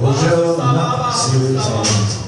오셔나 세상에